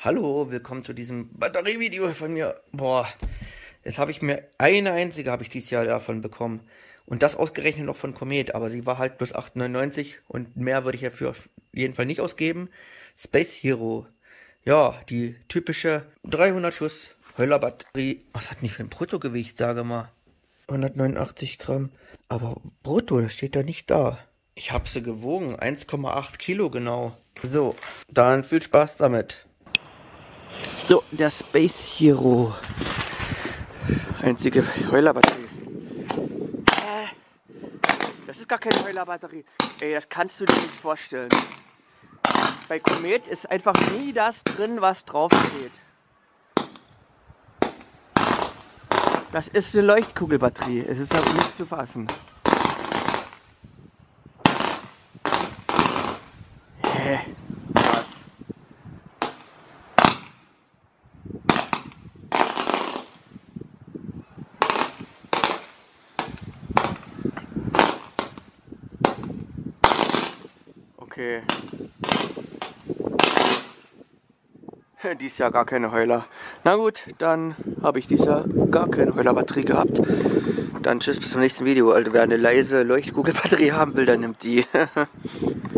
Hallo, willkommen zu diesem Batterievideo von mir. Boah, jetzt habe ich mir eine einzige habe ich dieses Jahr davon bekommen. Und das ausgerechnet noch von Komet, aber sie war halt plus 8,99 und mehr würde ich ja für auf jeden Fall nicht ausgeben. Space Hero. Ja, die typische 300 Schuss Heuler-Batterie. Was hat die für ein Bruttogewicht, sage mal? 189 Gramm. Aber brutto, das steht da nicht da. Ich habe sie gewogen, 1,8 Kilo genau. So, dann viel Spaß damit. So, der Space Hero. Einzige Heuler-Batterie. Äh, das ist gar keine Heuler-Batterie. Ey, das kannst du dir nicht vorstellen. Bei Komet ist einfach nie das drin, was draufsteht. Das ist eine Leuchtkugelbatterie. Es ist aber nicht zu fassen. Hä? Was? Okay. Dies Jahr gar keine Heuler. Na gut, dann habe ich dies Jahr gar keine Heuler-Batterie gehabt. Dann tschüss, bis zum nächsten Video. Also wer eine leise Leuchtkugelbatterie haben will, dann nimmt die.